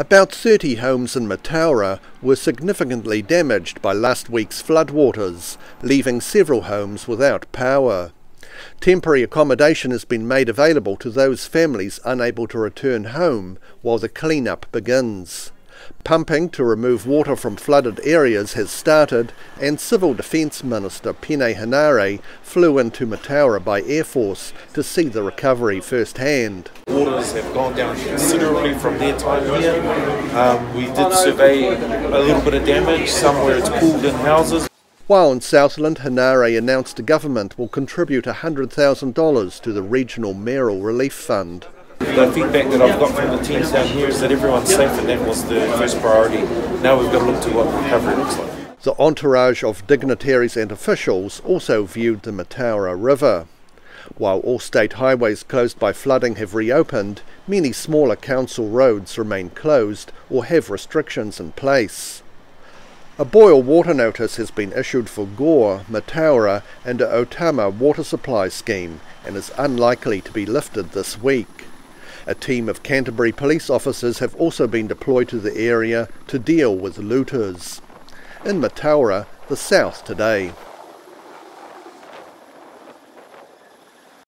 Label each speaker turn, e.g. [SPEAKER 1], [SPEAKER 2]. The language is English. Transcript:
[SPEAKER 1] About 30 homes in Mataura were significantly damaged by last week's floodwaters, leaving several homes without power. Temporary accommodation has been made available to those families unable to return home while the clean-up begins. Pumping to remove water from flooded areas has started, and Civil Defence Minister Peeni Henare flew into Mataura by Air Force to see the recovery firsthand.
[SPEAKER 2] Waters have gone down considerably from their time here. Um, we did survey a little bit of damage, somewhere it's pooled in houses.
[SPEAKER 1] While in Southland, Henare announced the government will contribute $100,000 to the regional mayoral relief fund.
[SPEAKER 2] The feedback that I've got from the teams down here is that everyone's safe and that was the first priority. Now we've got to look to what recovery looks like.
[SPEAKER 1] The entourage of dignitaries and officials also viewed the Mataura River. While all state highways closed by flooding have reopened, many smaller council roads remain closed or have restrictions in place. A boil water notice has been issued for Gore, Mataura and the Otama water supply scheme and is unlikely to be lifted this week. A team of Canterbury police officers have also been deployed to the area to deal with looters. In Mataura, the south today.